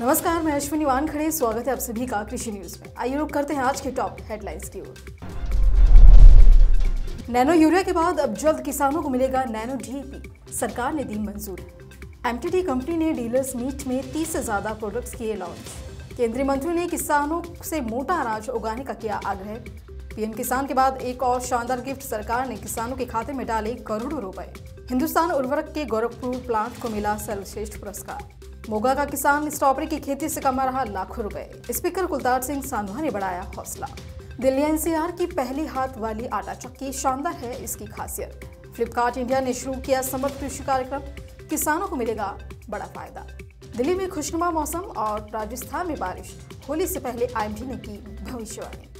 नमस्कार, मैं अश्विनी वानखड़े, स्वागत है आप सभी का कृषि न्यूज़ में। आइए रुक करते हैं आज के टॉप हेडलाइंस की ओर। नैनो यूरिया के बाद अब जल्द किसानों को मिलेगा नैनो डीएपी सरकार ने दी मंजूरी। एमटीडी कंपनी ने डीलर्स मीट में 30 से ज़्यादा प्रोडक्ट्स किए लॉन्च। केंद्रीय मंत्री ने किसानों से मोटा अनाज उगाने का किया आग्रह। पीएम किसान के बाद एक और शानदार गिफ्ट सरकार ने किसानों के खाते में डाले करोड़ों रुपए। हिंदुस्तान उर्वरक के गोरखपुर प्लांट को मिला सर्वश्रेष्ठ पुरस्कार। मोगा का किसान स्ट्रॉबेरी की खेती से कमा रहा लाखों रुपए। स्पीकर कुलतार सिंह सांधवा ने बढ़ाया हौसला। दिल्ली एनसीआर की पहली हाथ वाली आटा चक्की शानदार है इसकी खासियत। फ्लिपकार्ट इंडिया ने शुरू किया समर्थ कृषि कार्यक्रम। किसानों को मिलेगा बड़ा फ़ायदा। दिल्ली में खुशनुमा मौसम और राजस्थान में बारिश। होली से पहले आईएमडी ने की भविष्यवाणी।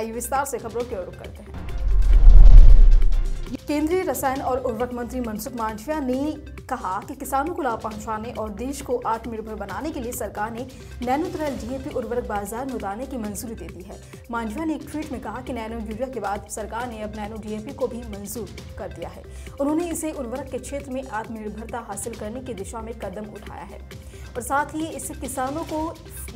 आइए विस्तार से खबरों की ओर रुख करते हैं। केंद्रीय रसायन और उर्वरक मंत्री मनसुख मांडविया ने कहा कि किसानों को लाभ पहुँचाने और देश को आत्मनिर्भर बनाने के लिए सरकार ने नैनो तरल डीएपी उर्वरक बाज़ार में उतारने की मंजूरी दे दी है। मांडविया ने एक ट्वीट में कहा कि नैनो यूरिया के बाद सरकार ने अब नैनो डीएपी को भी मंजूर कर दिया है। उन्होंने इसे उर्वरक के क्षेत्र में आत्मनिर्भरता हासिल करने की दिशा में कदम उठाया है। और साथ ही इससे किसानों को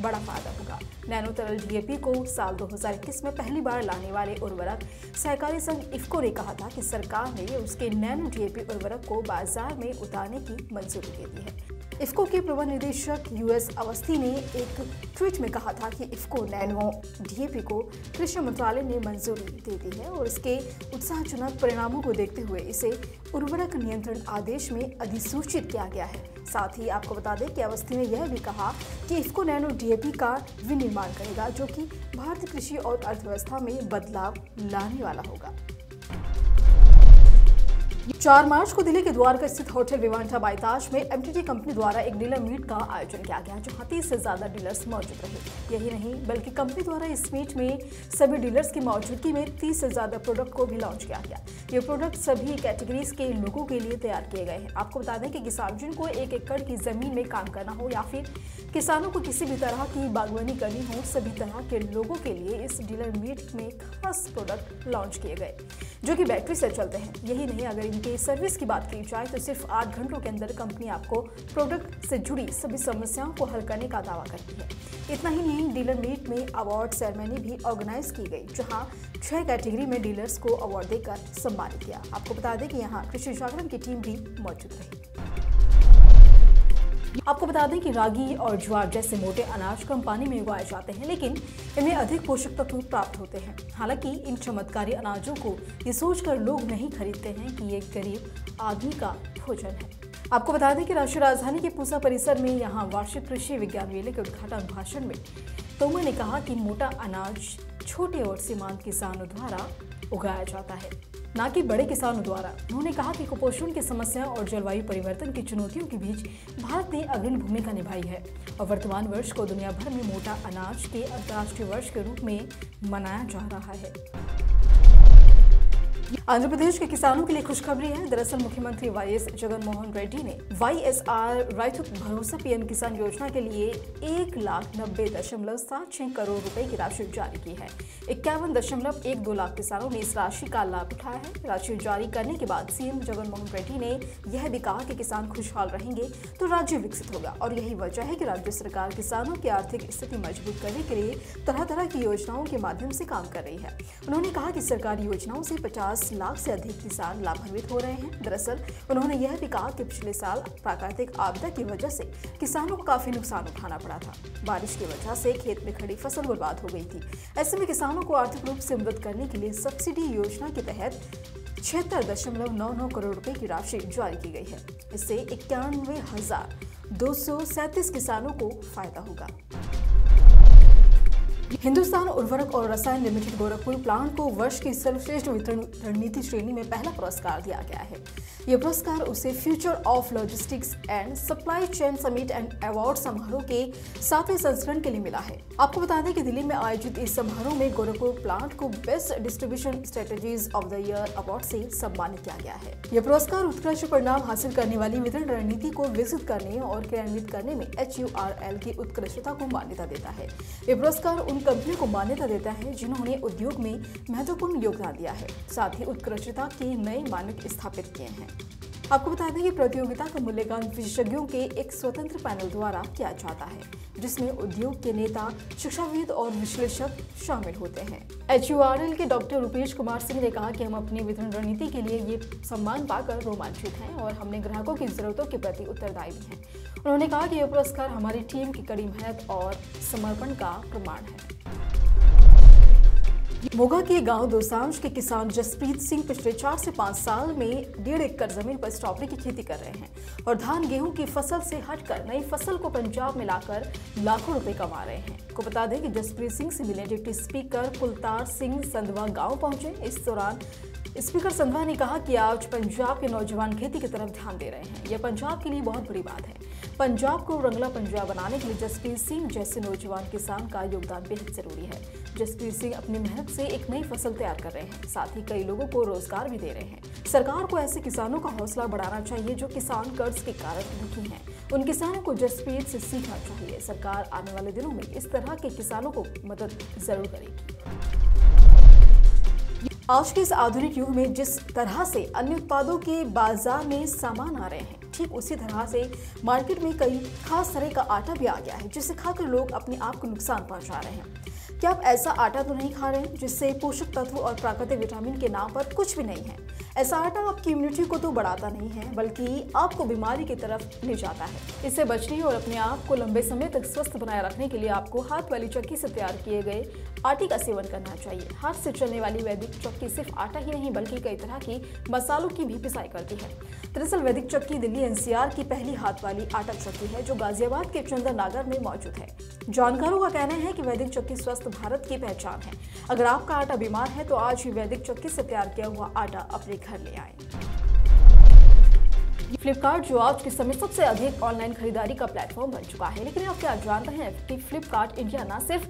बड़ा फ़ायदा होगा। नैनो तरल डीएपी को साल 2021 में पहली बार लाने वाले उर्वरक सहकारी संघ इफ्को ने कहा था कि सरकार ने उसके नैनो डीएपी उर्वरक को बाज़ार में उतारने की मंजूरी दे दी है। इफ्को के प्रबंध निदेशक यूएस अवस्थी ने एक ट्वीट में कहा था कि इफ्को नैनो डीएपी को कृषि मंत्रालय ने मंजूरी दे दी है और इसके उत्साहजनक परिणामों को देखते हुए इसे उर्वरक नियंत्रण आदेश में अधिसूचित किया गया है। साथ ही आपको बता दें कि अवस्थी ने यह भी कहा कि इफ्को नैनो डीएपी का विनिर्माण करेगा, जो कि भारतीय कृषि और अर्थव्यवस्था में बदलाव लाने वाला होगा। चार मार्च को दिल्ली के द्वारका स्थित होटल विवांटा बाईताज में एमटीटी कंपनी द्वारा एक डीलर मीट का आयोजन किया गया जहाँ तीस से ज़्यादा डीलर्स मौजूद रहे। यही नहीं, बल्कि कंपनी द्वारा इस मीट में सभी डीलर्स की मौजूदगी में तीस से ज़्यादा प्रोडक्ट को भी लॉन्च किया गया। ये प्रोडक्ट सभी कैटेगरीज के लोगों के लिए तैयार किए गए हैं। आपको बता दें कि किसान जिनको एक एकड़ की ज़मीन में काम करना हो या फिर किसानों को किसी भी तरह की बागवानी करनी हो, सभी तरह के लोगों के लिए इस डीलर मीट में खास प्रोडक्ट लॉन्च किए गए, जो कि बैटरी से चलते हैं। यही नहीं, अगर इनके सर्विस की बात की जाए तो सिर्फ़ आठ घंटों के अंदर कंपनी आपको प्रोडक्ट से जुड़ी सभी समस्याओं को हल करने का दावा करती है। इतना ही नहीं डीलर मीट में अवार्ड सेरेमनी भी ऑर्गेनाइज की गई, जहाँ छह कैटेगरी में डीलर्स को अवार्ड देकर सम्मानित किया। आपको बता दें कि यहाँ कृषि जागरण की टीम भी मौजूद रही। आपको बता दें कि रागी और ज्वार जैसे मोटे अनाज कम पानी में उगाए जाते हैं, लेकिन इनमें अधिक पोषक तत्व प्राप्त होते हैं। हालाँकि इन चमत्कारी अनाजों को ये सोचकर लोग नहीं खरीदते हैं कि ये गरीब आदमी का भोजन है। आपको बता दें कि राष्ट्रीय राजधानी के पूसा परिसर में यहाँ वार्षिक कृषि विज्ञान मेले के उद्घाटन भाषण में तोमर ने कहा कि मोटा अनाज छोटे और सीमांत किसानों द्वारा उगाया जाता है। न कि बड़े किसानों द्वारा। उन्होंने कहा कि कुपोषण की समस्या और जलवायु परिवर्तन की चुनौतियों के बीच भारत ने अग्रणी भूमिका निभाई है। और वर्तमान वर्ष को दुनिया भर में मोटा अनाज के अंतर्राष्ट्रीय वर्ष के रूप में मनाया जा रहा है। आंध्र प्रदेश के किसानों के लिए खुशखबरी है। दरअसल मुख्यमंत्री वाई एस जगनमोहन रेड्डी ने वाई एस आर राइतु भरोसा पीएम किसान योजना के लिए एक लाख नब्बे दशमलव सात छह करोड़ रुपए की राशि जारी की है। इक्यावन दशमलव एक दो लाख किसानों ने इस राशि का लाभ उठाया है। राशि जारी करने के बाद सीएम जगनमोहन रेड्डी ने यह भी कहा कि किसान खुशहाल रहेंगे तो राज्य विकसित होगा और यही वजह है कि राज्य सरकार किसानों की आर्थिक स्थिति मज़बूत करने के लिए तरह तरह की योजनाओं के माध्यम से काम कर रही है। उन्होंने कहा कि सरकारी योजनाओं से पचास लाख से अधिक किसान लाभान्वित हो रहे हैं। दरअसल, उन्होंने यह भी कहा कि पिछले साल प्राकृतिक आपदा की वजह से किसानों को काफ़ी नुकसान उठाना पड़ा था। बारिश की वजह से खेत में खड़ी फ़सल बर्बाद हो गई थी। ऐसे में किसानों को आर्थिक रूप से मदद करने के लिए सब्सिडी योजना के तहत छिहत्तर दशमलव नौ नौ करोड़ रुपए की राशि जारी की गई है। इससे इक्यानवे हज़ार दो सौ सैंतीस किसानों को फ़ायदा होगा। हिंदुस्तान उर्वरक और रसायन लिमिटेड गोरखपुर प्लांट को वर्ष की सर्वश्रेष्ठ वितरण रणनीति श्रेणी में पहला पुरस्कार दिया गया है। यह पुरस्कार उसे future of logistics and supply chain summit and award समारोह के सातवें संस्करण के लिए मिला है। आपको बता दें कि दिल्ली में आयोजित इस समारोह में गोरखपुर प्लांट को best distribution strategies of the year award से सम्मानित किया गया है। यह पुरस्कार उत्कृष्ट परिणाम हासिल करने वाली वितरण रणनीति को विकसित करने और क्रियान्वित करने में एचयूआरएल की उत्कृष्टता को मान्यता देता है। यह पुरस्कार उन कंपनियों को मान्यता देता है जिन्होंने उद्योग में महत्वपूर्ण योगदान दिया है, साथ ही उत्कृष्टता के नए मानक स्थापित किए हैं। आपको बता दें कि प्रतियोगिता का मूल्यांकन विशेषज्ञों के एक स्वतंत्र पैनल द्वारा किया जाता है, जिसमें उद्योग के नेता, शिक्षाविद और विश्लेषक शामिल होते हैं। एचयूआरएल के डॉक्टर रूपेश कुमार सिंह ने कहा कि हम अपनी वितरण रणनीति के लिए ये सम्मान पाकर रोमांचित हैं और हमने ग्राहकों की जरूरतों के प्रति उत्तरदायी हैं। उन्होंने कहा कि यह पुरस्कार हमारी टीम की कड़ी मेहनत और समर्पण का प्रमाण है। मोगा के गाँव दोसांझ के किसान जसप्रीत सिंह पिछले चार से पाँच साल में डेढ़ एकड़ ज़मीन पर स्ट्रॉबेरी की खेती कर रहे हैं और धान गेहूँ की फ़सल से हटकर नई फ़सल को पंजाब में लाकर लाखों रुपए कमा रहे हैं। को बता दें कि जसप्रीत सिंह से मिले डिप्टी स्पीकर कुलतार सिंह संधवा गाँव पहुँचे। इस दौरान स्पीकर संधवा ने कहा कि आज पंजाब के नौजवान खेती की तरफ़ ध्यान दे रहे हैं। यह पंजाब के लिए बहुत बड़ी बात है। पंजाब को रंगला पंजाब बनाने के लिए जसप्रीत सिंह जैसे नौजवान किसान का योगदान बेहद ज़रूरी है। जसप्रीत सिंह अपनी मेहनत से एक नई फ़सल तैयार कर रहे हैं। साथ ही कई लोगों को रोज़गार भी दे रहे हैं। सरकार को ऐसे किसानों का हौसला बढ़ाना चाहिए जो किसान कर्ज के कारण दुखी हैं। उन किसानों को जसप्रीत से सीखना चाहिए। सरकार आने वाले दिनों में इस तरह के किसानों को मदद ज़रूर करेगी। आज के इस आधुनिक युग में जिस तरह से अन्य उत्पादों के बाज़ार में सामान आ रहे हैं ठीक उसी तरह से मार्केट में कई खास तरह का आटा भी आ गया है, जिसे खाकर लोग अपने आप को नुकसान पहुँचा रहे हैं। क्या आप ऐसा आटा तो नहीं खा रहे हैं, जिससे पोषक तत्व और प्राकृतिक विटामिन के नाम पर कुछ भी नहीं है? ऐसा आटा आपकी इम्यूनिटी को तो बढ़ाता नहीं है, बल्कि आपको बीमारी की तरफ़ ले जाता है। इससे बचने और अपने आप को लंबे समय तक स्वस्थ बनाए रखने के लिए आपको हाथ वाली चक्की से तैयार किए गए आटे का सेवन करना चाहिए। हाथ से चलने वाली वैदिक चक्की सिर्फ़ आटा ही नहीं, बल्कि कई तरह की मसालों की भी पिसाई करती है। दरअसल वैदिक चक्की दिल्ली एनसीआर की पहली हाथ वाली आटा चक्की है, जो गाजियाबाद के चंदन नागर में मौजूद है। जानकारों का कहना है कि वैदिक चक्की स्वस्थ भारत की पहचान है। अगर आपका आटा बीमार है तो आज ही वैदिक चक्की से तैयार किया हुआ आटा अपने घर ले आए। फ्लिपकार्ट जो आज के समय सबसे अधिक ऑनलाइन खरीदारी का प्लेटफॉर्म बन चुका है। लेकिन आप क्या जानते हैं, कि फ्लिपकार्ट इंडिया न सिर्फ़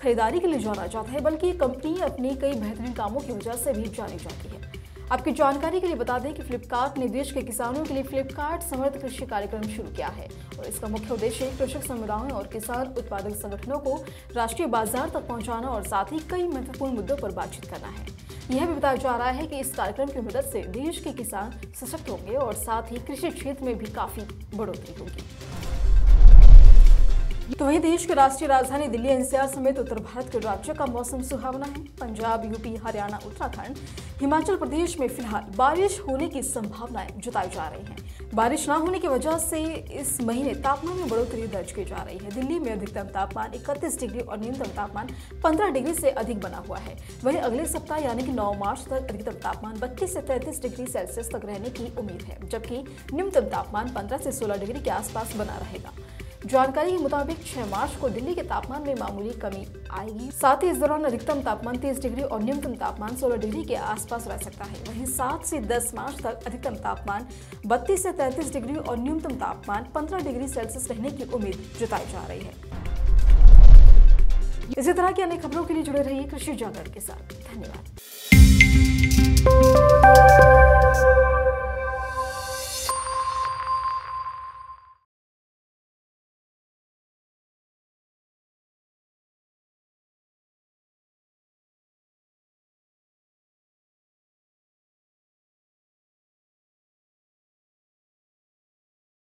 खरीदारी के लिए जाना जाता है, बल्कि कंपनी अपनी कई बेहतरीन कामों की वजह से भी जानी जाती है। आपकी जानकारी के लिए बता दें कि फ्लिपकार्ट ने देश के किसानों के लिए फ्लिपकार्ट समर्थ कृषि कार्यक्रम शुरू किया है। और इसका मुख्य उद्देश्य कृषक समुदायों और किसान उत्पादक संगठनों को राष्ट्रीय बाज़ार तक पहुंचाना और साथ ही कई महत्वपूर्ण मुद्दों पर बातचीत करना है। यह भी बताया जा रहा है कि इस कार्यक्रम की मदद से देश के किसान सशक्त होंगे और साथ ही कृषि क्षेत्र में भी काफ़ी बढ़ोतरी होगी। तो वही देश की राष्ट्रीय राजधानी दिल्ली एनसीआर समेत उत्तर भारत के राज्यों का मौसम सुहावना है। पंजाब, यूपी, हरियाणा, उत्तराखंड, हिमाचल प्रदेश में फ़िलहाल बारिश होने की संभावनाएँ जताई जा रही हैं। बारिश न होने की वजह से इस महीने तापमान में बढ़ोतरी दर्ज की जा रही है। दिल्ली में अधिकतम तापमान 31 डिग्री और न्यूनतम तापमान 15 डिग्री से अधिक बना हुआ है। वहीं अगले सप्ताह यानी कि 9 मार्च तक अधिकतम तापमान 32 से 33 डिग्री सेल्सियस तक रहने की उम्मीद है, जबकि न्यूनतम तापमान 15 से 16 डिग्री के आसपास बना रहेगा। जानकारी के मुताबिक 6 मार्च को दिल्ली के तापमान में मामूली कमी आएगी। साथ ही इस दौरान अधिकतम तापमान 30 डिग्री और न्यूनतम तापमान 16 डिग्री के आसपास रह सकता है। वहीं 7 से 10 मार्च तक अधिकतम तापमान 32 से 33 डिग्री और न्यूनतम तापमान 15 डिग्री सेल्सियस रहने की उम्मीद जताई जा रही है। इसी तरह की अन्य खबरों के लिए जुड़े रहिए कृषि जागरण के साथ। धन्यवाद।